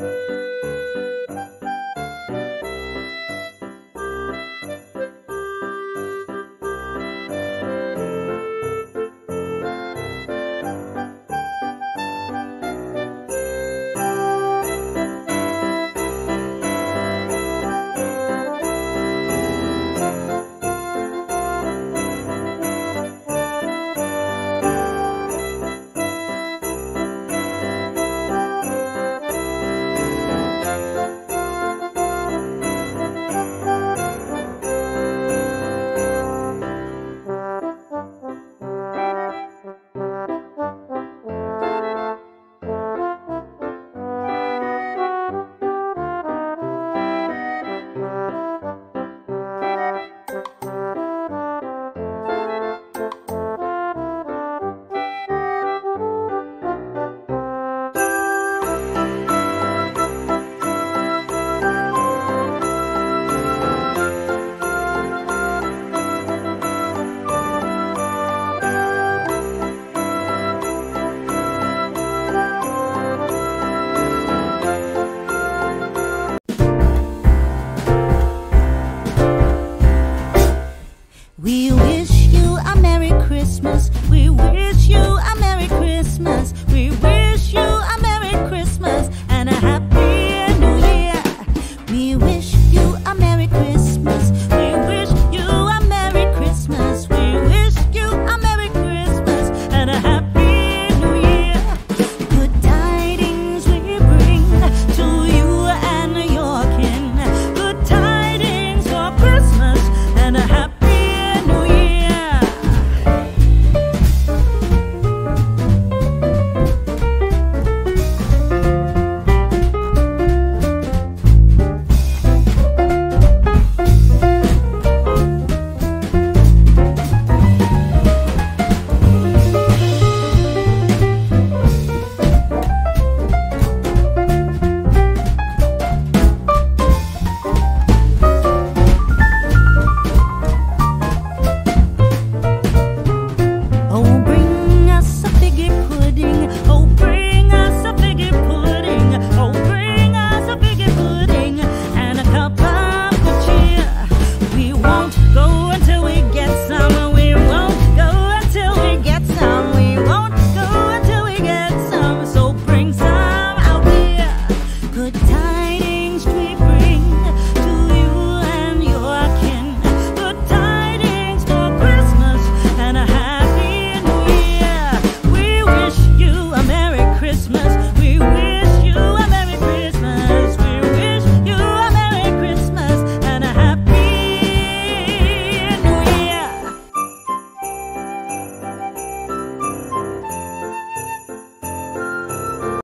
Música you wish